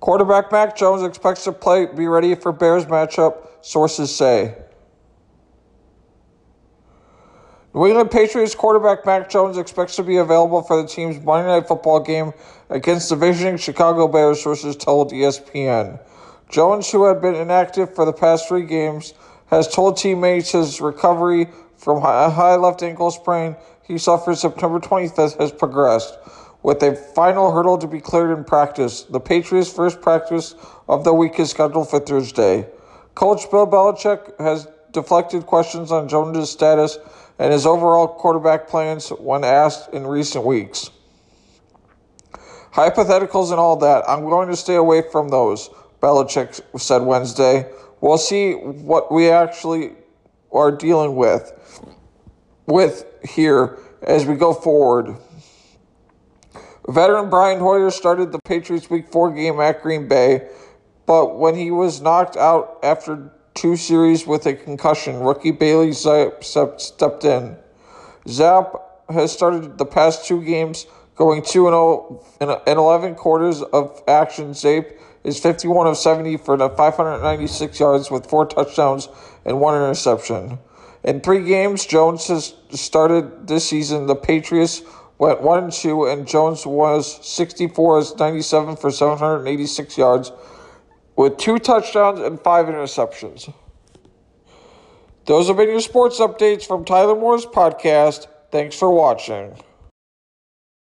Quarterback Mac Jones expects to play be ready for Bears matchup, sources say. New England Patriots quarterback Mac Jones expects to be available for the team's Monday Night Football game against the visiting Chicago Bears, sources told ESPN. Jones, who had been inactive for the past three games, has told teammates his recovery from a high left ankle sprain he suffered September 25th has progressed, with a final hurdle to be cleared in practice. The Patriots' first practice of the week is scheduled for Thursday. Coach Bill Belichick has deflected questions on Jones' status and his overall quarterback plans when asked in recent weeks. Hypotheticals and all that, I'm going to stay away from those, Belichick said Wednesday. We'll see what we actually are dealing with with here as we go forward. Veteran Brian Hoyer started the Patriots Week 4 game at Green Bay, but when he was knocked out after two series with a concussion, rookie Bailey Zappe stepped in. Zapp has started the past two games going 2 0 in 11 quarters of action. Zapp is 51 of 70 for the 596 yards with four touchdowns and one interception. In three games, Jones has started this season. The Patriots went 1 and 2, and Jones was 64 as 97 for 786 yards with two touchdowns and five interceptions. Those have been your sports updates from Tyler Moore's podcast. Thanks for watching.